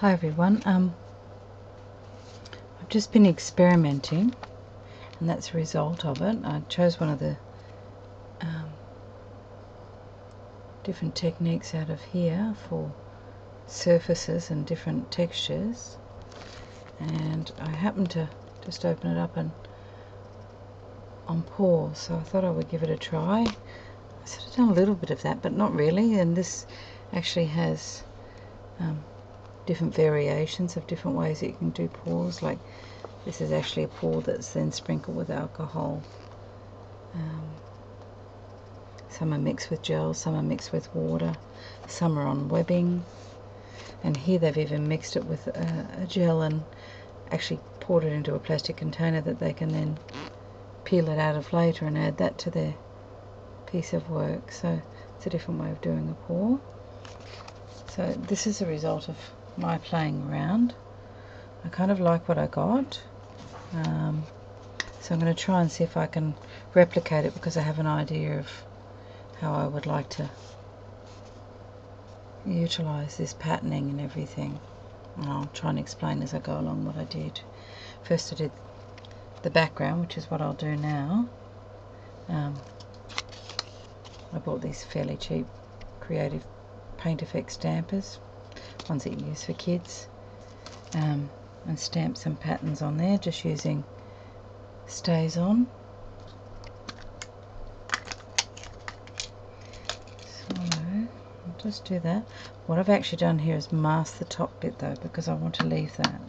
Hi everyone. Um, I've just been experimenting, and that's a result of it. I chose one of the um, different techniques out of here for surfaces and different textures, and I happened to just open it up and on pours, so I thought I would give it a try. I sort of done a little bit of that, but not really, and this actually has um, different variations of different ways that you can do pours. Like this is actually a pour that's then sprinkled with alcohol. Um, some are mixed with gel, some are mixed with water, some are on webbing. And here they've even mixed it with a, a gel and actually poured it into a plastic container that they can then peel it out of later and add that to their piece of work. So it's a different way of doing a pour. So this is a result of my playing around. I kind of like what I got. Um, so I'm going to try and see if I can replicate it because I have an idea of how I would like to utilize this patterning and everything. And I'll try and explain as I go along what I did. First I did the background, which is what I'll do now. Um, I bought these fairly cheap creative paint effect stampers ones that you use for kids um, and stamp some patterns on there just using so I'll just do that. What I've actually done here is mask the top bit though because I want to leave that.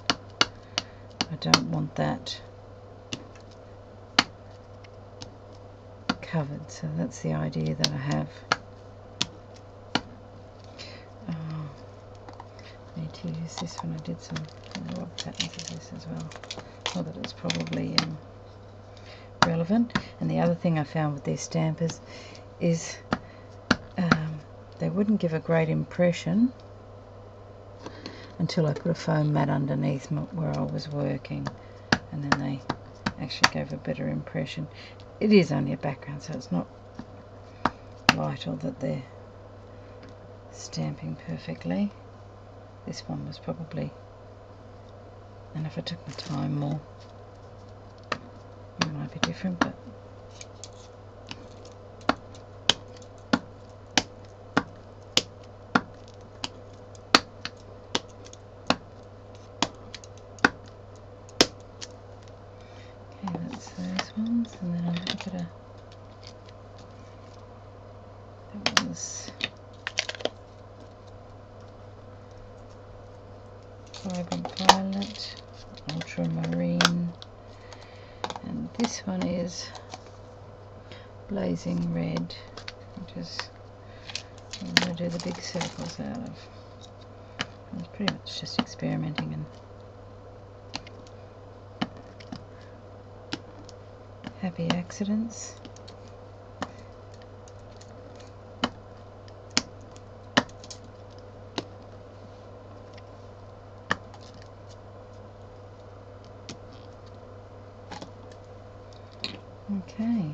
I don't want that covered so that's the idea that I have use this one. I did some rod patterns of this as well. Not that it's probably um, relevant. And the other thing I found with these stampers is um, they wouldn't give a great impression until I put a foam mat underneath where I was working and then they actually gave a better impression. It is only a background so it's not vital that they're stamping perfectly. This one was probably, and if I took my time more, it might be different, but and then I'll look at a that was vibrant violet, ultramarine, and this one is blazing red, which is I'm going to do the big circles out of. I was pretty much just experimenting and happy accidents. Okay.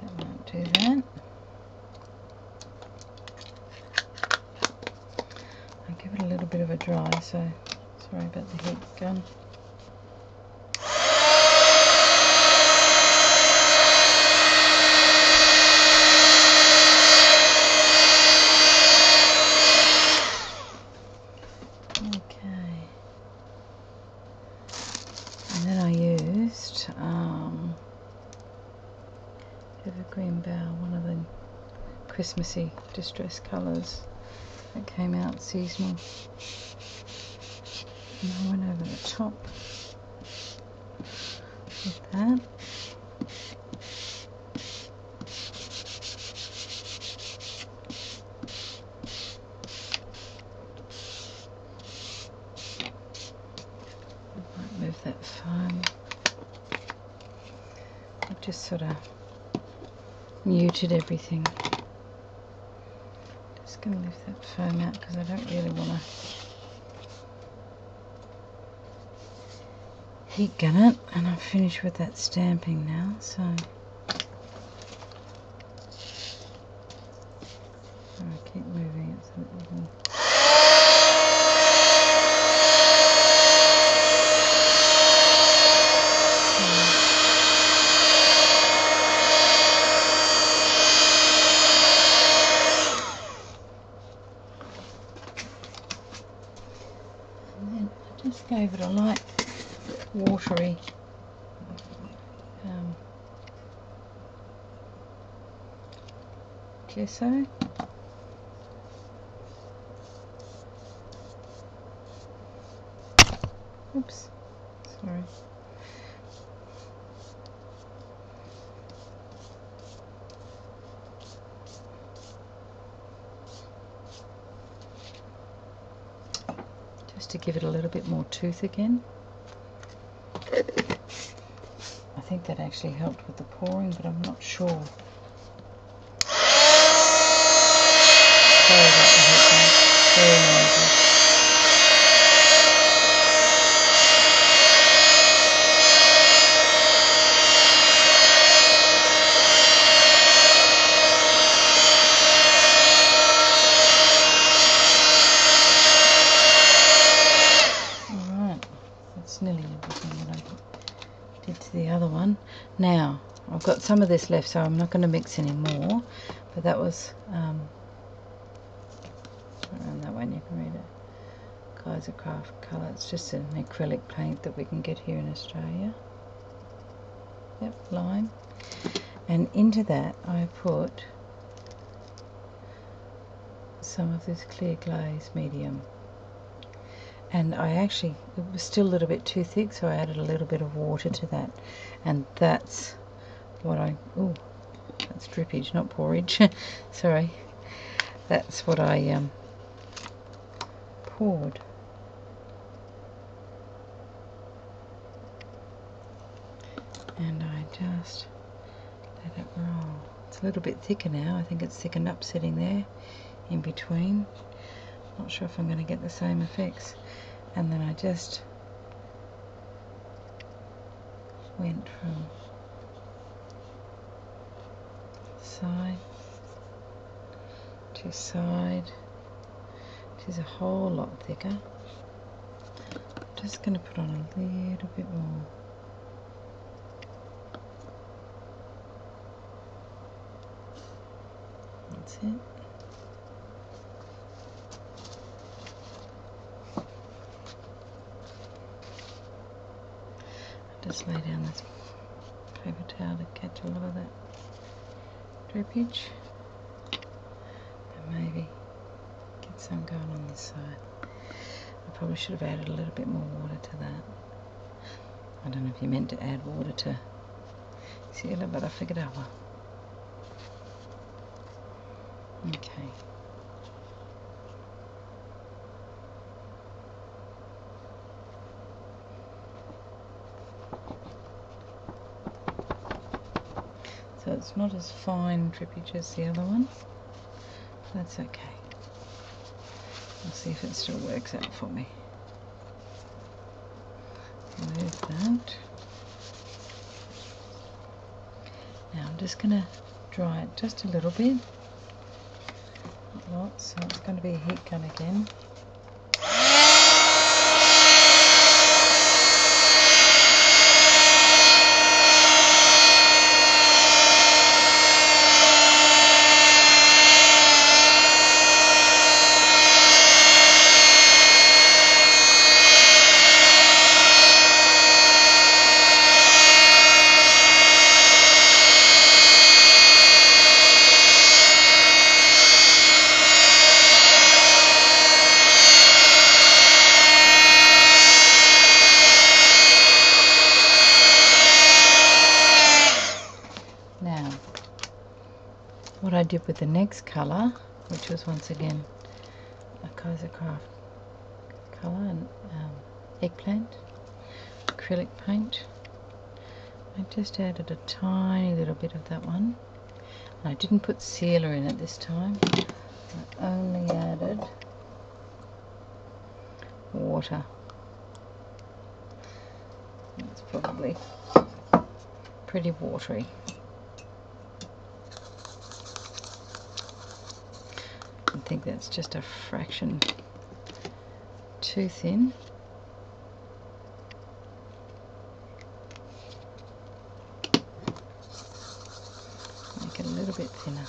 That won't do that. I'll give it dry, so sorry about the heat gun. Okay. And then I used um evergreen Bough, one of the Christmassy distress colours that came out seasonal. And I went over the top with that. move that. I've just sort of muted everything. Just going to lift that foam out because I don't really want to heat gun it. And I'm finished with that stamping now so gave it a light watery um, gesso. Oops, sorry. Just to give it a little bit more tooth again. I think that actually helped with the pouring, but I'm not sure. Sorry about the headphones. Very noisy. Now, I've got some of this left, so I'm not going to mix any more. But that was, um, around that one you can read it. Kaisercraft colour. It's just an acrylic paint that we can get here in Australia. Yep, lime. And into that I put some of this clear glaze medium and I actually it was still a little bit too thick so I added a little bit of water to that and that's what I oh that's drippage not porridge. Sorry. That's what I um, poured. And I just let it roll. It's a little bit thicker now. I think it's thickened up sitting there in between. Not sure if I'm going to get the same effects. And then I just went from side to side. Which is a whole lot thicker. I'm just going to put on a little bit more. That's it. Just lay down this paper towel to catch a lot of that drippage and maybe get some going on this side. I probably should have added a little bit more water to that. I don't know if you meant to add water to sealer, but I figured out well. Okay. It's not as fine drippage as the other one. That's okay. I'll see if it still works out for me. Move that. Now I'm just going to dry it just a little bit. Not lots, so it's going to be a heat gun again. I did with the next colour, which was once again a Kaisercraft colour and um, eggplant acrylic paint. I just added a tiny little bit of that one. I didn't put sealer in it this time. I only added water. It's probably pretty watery. Think that's just a fraction too thin. Make it a little bit thinner.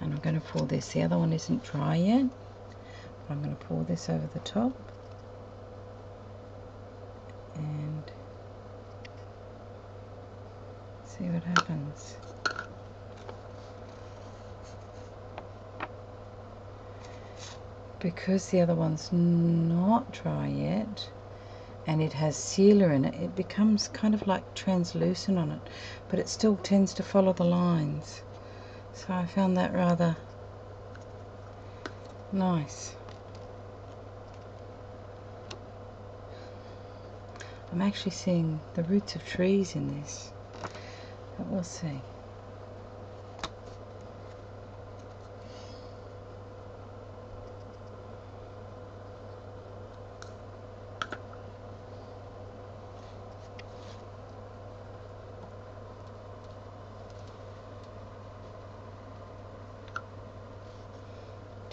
And I'm going to pour this. The other one isn't dry yet. I'm going to pour this over the top. And see what happens. Because the other one's not dry yet, and it has sealer in it, it becomes kind of like translucent on it, but it still tends to follow the lines. So I found that rather nice. I'm actually seeing the roots of trees in this, but we'll see.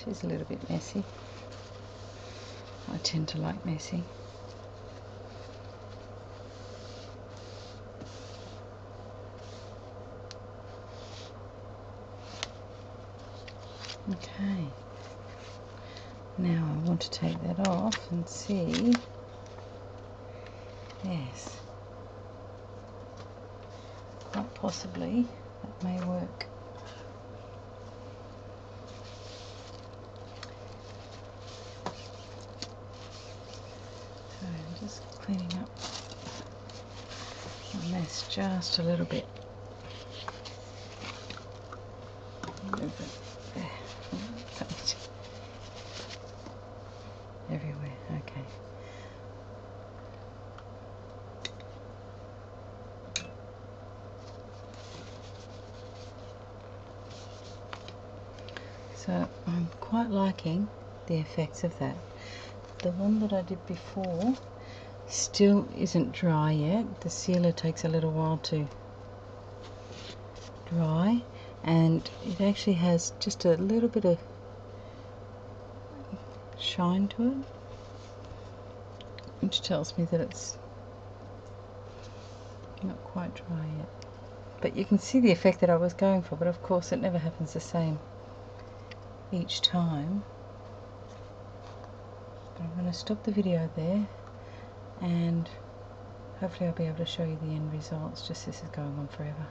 It is a little bit messy. I tend to like messy. Okay. Now I want to take that off and see. Yes. Quite possibly that may work. just cleaning up just a little bit. Everywhere, okay. So I'm quite liking the effects of that. The one that I did before still isn't dry yet. The sealer takes a little while to dry. And it actually has just a little bit of shine to it which tells me that it's not quite dry yet. But you can see the effect that I was going for but of course it never happens the same each time. But I'm going to stop the video there and hopefully I'll be able to show you the end results just this is going on forever